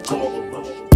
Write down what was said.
Call